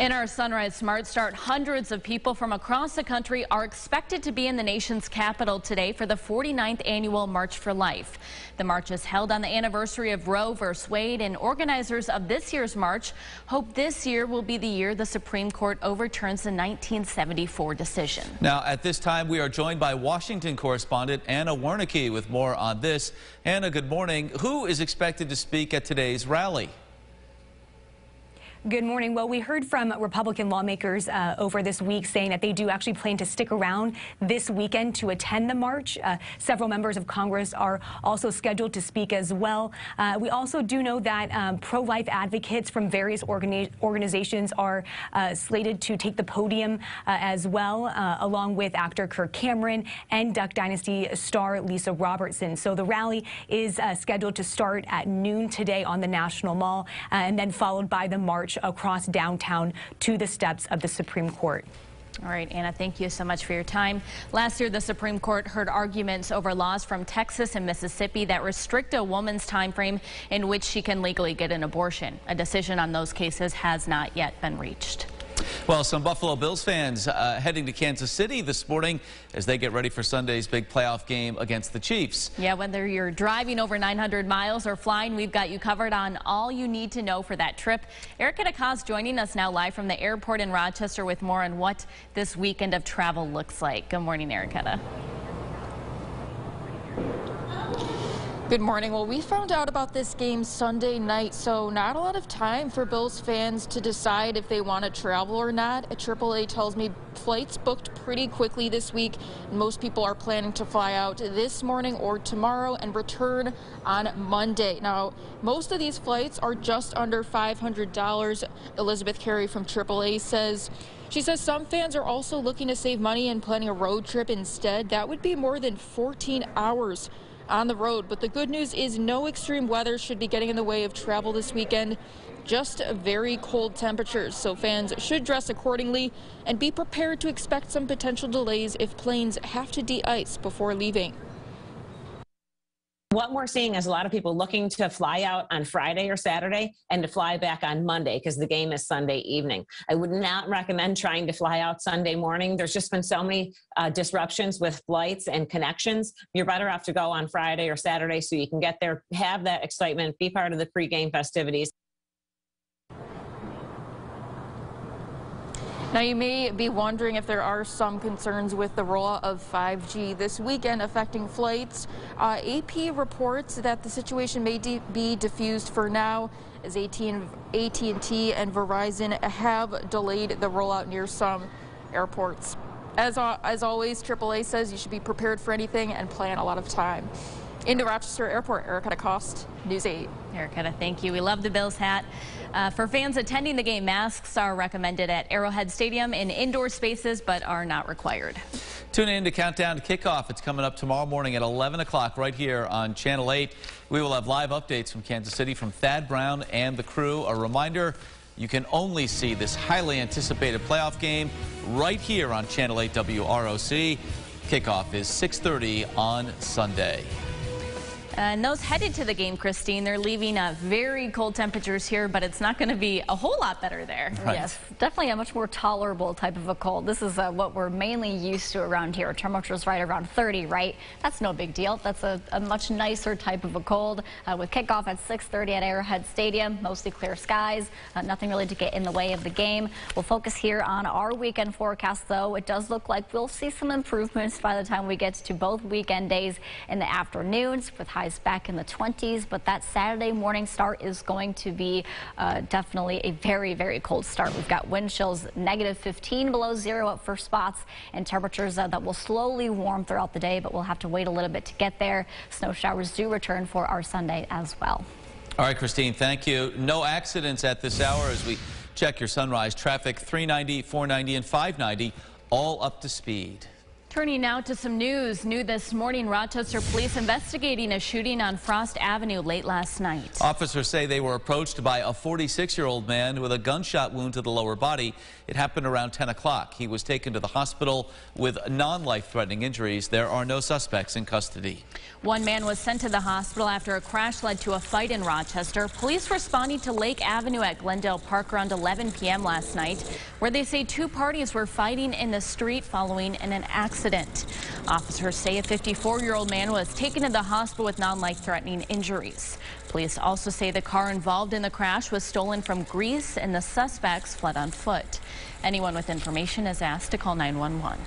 In our Sunrise Smart Start, hundreds of people from across the country are expected to be in the nation's capital today for the 49th annual March for Life. The march is held on the anniversary of Roe v. Wade, and organizers of this year's march hope this year will be the year the Supreme Court overturns the 1974 decision. Now, at this time, we are joined by Washington correspondent Anna Wiernicki with more on this. Anna, good morning. Who is expected to speak at today's rally? Good morning. Well, we heard from Republican lawmakers uh, over this week saying that they do actually plan to stick around this weekend to attend the march. Uh, several members of Congress are also scheduled to speak as well. Uh, we also do know that um, pro-life advocates from various organi organizations are uh, slated to take the podium uh, as well, uh, along with actor Kirk Cameron and Duck Dynasty star Lisa Robertson. So the rally is scheduled to start at noon today on the National Mall and then followed by the march march across downtown to the steps of the Supreme Court. All right, Anna, thank you so much for your time. Last year, the Supreme Court heard arguments over laws from Texas and Mississippi that restrict a woman's time frame in which she can legally get an abortion. A decision on those cases has not yet been reached. Well, some Buffalo Bills fans uh, heading to Kansas City this morning as they get ready for Sunday's big playoff game against the Chiefs. Yeah, whether you're driving over 900 miles or flying, we've got you covered on all you need to know for that trip. Erica DeCoste joining us now live from the airport in Rochester with more on what this weekend of travel looks like. Good morning, Erica. Good morning. Well, we found out about this game Sunday night, so not a lot of time for Bills fans to decide if they want to travel or not. AAA tells me flights booked pretty quickly this week. Most people are planning to fly out this morning or tomorrow and return on Monday. Now, most of these flights are just under $500. Elizabeth Carey from AAA says she says some fans are also looking to save money and planning a road trip instead. That would be more than 14 hours on the road. But the good news is no extreme weather should be getting in the way of travel this weekend. Just very cold temperatures, so fans should dress accordingly and be prepared to expect some potential delays if planes have to de-ice before leaving. What we're seeing is a lot of people looking to fly out on Friday or Saturday and to fly back on Monday because the game is Sunday evening. I would not recommend trying to fly out Sunday morning. There's just been so many uh, disruptions with flights and connections. You're better off to go on Friday or Saturday so you can get there, have that excitement, be part of the pregame festivities. Now, you may be wondering if there are some concerns with the rollout of 5G this weekend affecting flights. Uh, AP reports that the situation may be diffused for now as AT&T and Verizon have delayed the rollout near some airports. As, as always, AAA says you should be prepared for anything and plan a lot of time. Into Rochester Airport, Erica DeCoste, News 8. Erica, thank you. We love the Bills hat. Uh, for fans attending the game, masks are recommended at Arrowhead Stadium in indoor spaces, but are not required. Tune in to Countdown to Kickoff. It's coming up tomorrow morning at 11 o'clock right here on Channel 8. We will have live updates from Kansas City from Thad Brown and the crew. A reminder, you can only see this highly anticipated playoff game right here on Channel 8 WROC. Kickoff is 6.30 on Sunday. And those headed to the game, Christine, they're leaving uh, very cold temperatures here, but it's not going to be a whole lot better there. Right. Yes, definitely a much more tolerable type of a cold. This is uh, what we're mainly used to around here. Temperatures right around 30, right? That's no big deal. That's a, a much nicer type of a cold. Uh, with kickoff at 6.30 at Arrowhead Stadium, mostly clear skies, uh, nothing really to get in the way of the game. We'll focus here on our weekend forecast, though. It does look like we'll see some improvements by the time we get to both weekend days in the afternoons with high highs back in the 20s, but that Saturday morning start is going to be uh, definitely a very, very cold start. We've got wind chills negative 15 below zero at first spots and temperatures uh, that will slowly warm throughout the day, but we'll have to wait a little bit to get there. Snow showers do return for our Sunday as well. All right, Christine, thank you. No accidents at this hour as we check your sunrise traffic 390, 490, and 590 all up to speed. Turning now to some news. New this morning, Rochester police investigating a shooting on Frost Avenue late last night. Officers say they were approached by a 46-year-old man with a gunshot wound to the lower body. It happened around 10 o'clock. He was taken to the hospital with non-life-threatening injuries. There are no suspects in custody. One man was sent to the hospital after a crash led to a fight in Rochester. Police responding to Lake Avenue at Glendale Park around 11 p.m. last night, where they say two parties were fighting in the street following an accident accident. Officers say a 54-year-old man was taken to the hospital with non-life-threatening injuries. Police also say the car involved in the crash was stolen from Greece and the suspects fled on foot. Anyone with information is asked to call 911.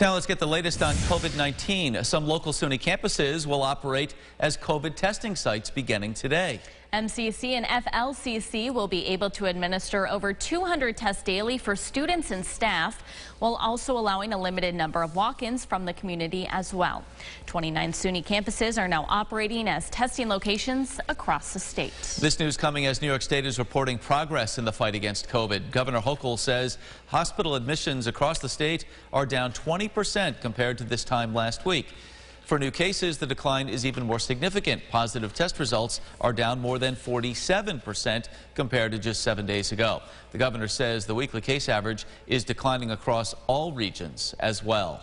Now let's get the latest on COVID-19. Some local SUNY campuses will operate as COVID testing sites beginning today. MCC and FLCC will be able to administer over 200 tests daily for students and staff, while also allowing a limited number of walk-ins from the community as well. 29 SUNY campuses are now operating as testing locations across the state. This news coming as New York State is reporting progress in the fight against COVID. Governor Hochul says hospital admissions across the state are down 20% compared to this time last week. For new cases, the decline is even more significant. Positive test results are down more than 47% compared to just seven days ago. The governor says the weekly case average is declining across all regions as well.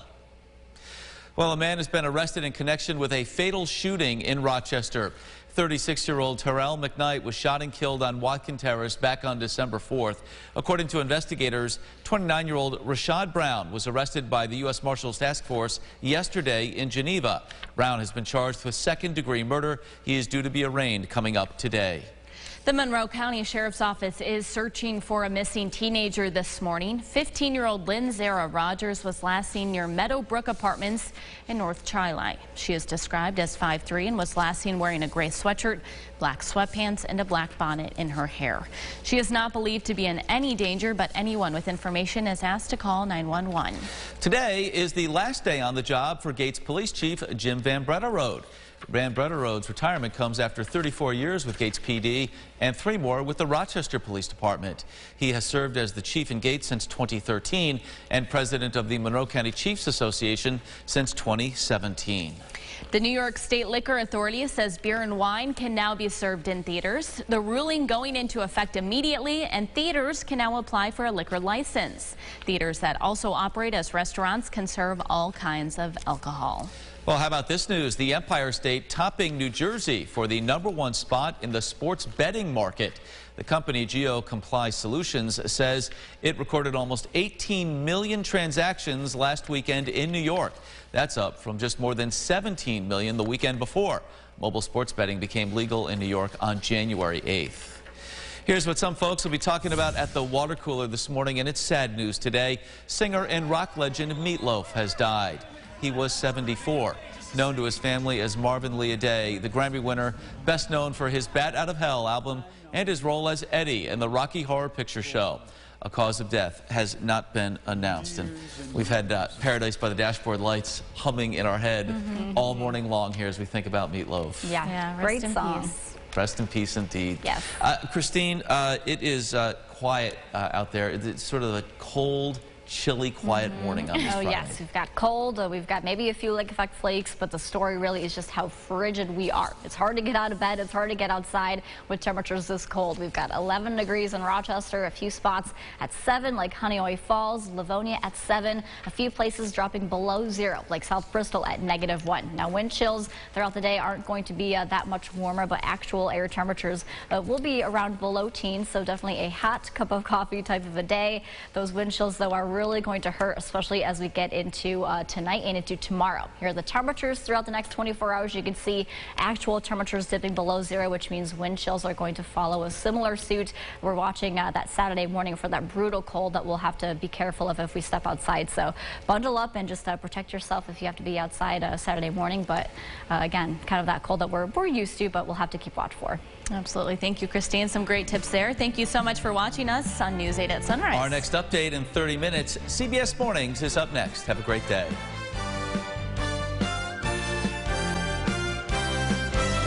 Well, a man has been arrested in connection with a fatal shooting in Rochester. 36-year-old Terrell McKnight was shot and killed on Watkin Terrace back on December 4th. According to investigators, 29-year-old Rashad Brown was arrested by the U.S. Marshals Task Force yesterday in Geneva. Brown has been charged with second-degree murder. He is due to be arraigned coming up today. The Monroe County Sheriff's Office is searching for a missing teenager this morning. 15-year-old Lynn Zara Rogers was last seen near Meadowbrook Apartments in North Chi She is described as 5'3 and was last seen wearing a gray sweatshirt, black sweatpants, and a black bonnet in her hair. She is not believed to be in any danger, but anyone with information is asked to call 911. Today is the last day on the job for Gates Police Chief Jim VanBrederode. VanBrederode's retirement comes after 34 years with Gates PD and three more with the Rochester Police Department. He has served as the chief in Gates since 2013 and president of the Monroe County Chiefs Association since 2017. The New York State Liquor Authority says beer and wine can now be served in theaters. The ruling going into effect immediately, and theaters can now apply for a liquor license. Theaters that also operate as restaurants can serve all kinds of alcohol. Well, how about this news? The Empire State topping New Jersey for the number one spot in the sports betting market. The company GeoComply Solutions says it recorded almost 18 million transactions last weekend in New York. That's up from just more than 17 million the weekend before. Mobile sports betting became legal in New York on January 8th. Here's what some folks will be talking about at the water cooler this morning, and it's sad news today. Singer and rock legend Meat Loaf has died he was 74. Known to his family as Marvin Lee Aday, the Grammy winner, best known for his Bat Out of Hell album and his role as Eddie in the Rocky Horror Picture Show. A cause of death has not been announced. And we've had uh, Paradise by the Dashboard Lights humming in our head mm -hmm. all morning long here as we think about Meat Loaf. Yeah, yeah great song. Peace. Rest in peace indeed. Yes. Uh, Christine, uh, it is uh, quiet uh, out there. It's sort of a cold, chilly, quiet mm -hmm. morning on this Oh, Friday. yes. We've got cold. Uh, we've got maybe a few lake effect flakes, but the story really is just how frigid we are. It's hard to get out of bed. It's hard to get outside with temperatures this cold. We've got 11 degrees in Rochester, a few spots at 7, like Honeoye Falls, Livonia at 7, a few places dropping below zero, like South Bristol at negative 1. Now, wind chills throughout the day aren't going to be uh, that much warmer, but actual air temperatures uh, will be around below teens, so definitely a hot cup of coffee type of a day. Those wind chills, though, are really going to hurt, especially as we get into uh, tonight and into tomorrow. Here are the temperatures throughout the next 24 hours. You can see actual temperatures dipping below zero, which means wind chills are going to follow a similar suit. We're watching uh, that Saturday morning for that brutal cold that we'll have to be careful of if we step outside. So bundle up and just uh, protect yourself if you have to be outside uh, Saturday morning. But uh, again, kind of that cold that we're, we're used to, but we'll have to keep watch for. Absolutely. Thank you, Christine. Some great tips there. Thank you so much for watching us on News 8 at Sunrise. Our next update in 30 minutes, CBS Mornings is up next. Have a great day.